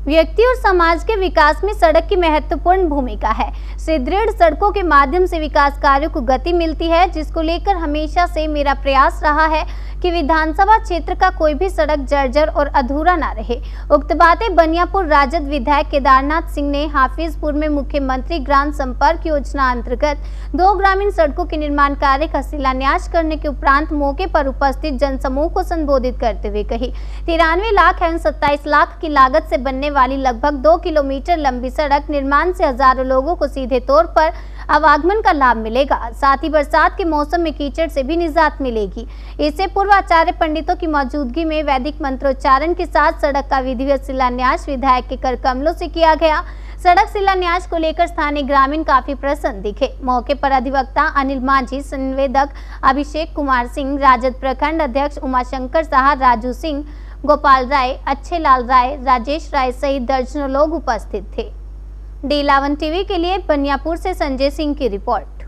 व्यक्ति और समाज के विकास में सड़क की महत्वपूर्ण भूमिका है। सुदृढ़ सड़कों के माध्यम से विकास कार्यों को गति मिलती है, जिसको लेकर हमेशा से मेरा प्रयास रहा है। कि विधानसभा क्षेत्र का कोई भी सड़क जर्जर और अधूरा ना रहे। उक्त बातें बनियापुर राजद विधायक केदारनाथ सिंह ने हाफिजपुर में मुख्यमंत्री ग्राम संपर्क योजना अंतर्गत दो ग्रामीण सड़कों के निर्माण कार्य का शिलान्यास करने के उपरांत मौके पर उपस्थित जनसमूह को संबोधित करते हुए कही। तिरानवे लाख एवं सत्ताईस लाख की लागत से बनने वाली लगभग दो किलोमीटर लंबी सड़क निर्माण से हज़ारों लोगों को सीधे तौर पर आवागमन का लाभ मिलेगा। साथ ही बरसात के मौसम में कीचड़ से भी निजात मिलेगी। इससे पूर्व आचार्य पंडितों की मौजूदगी में वैदिक मंत्रोच्चारण के साथ सड़क का विधिवत शिलान्यास विधायक के कर कमलों से किया गया। सड़क शिलान्यास को लेकर स्थानीय ग्रामीण काफ़ी प्रसन्न दिखे। मौके पर अधिवक्ता अनिल मांझी, संवेदक अभिषेक कुमार सिंह, राजद प्रखंड अध्यक्ष उमाशंकर शाह राजू सिंह, गोपाल राय, अच्छे लाल राय, राजेश राय सहित दर्जनों लोग उपस्थित थे। डी इलेवन टीवी के लिए बनियापुर से संजय सिंह की रिपोर्ट।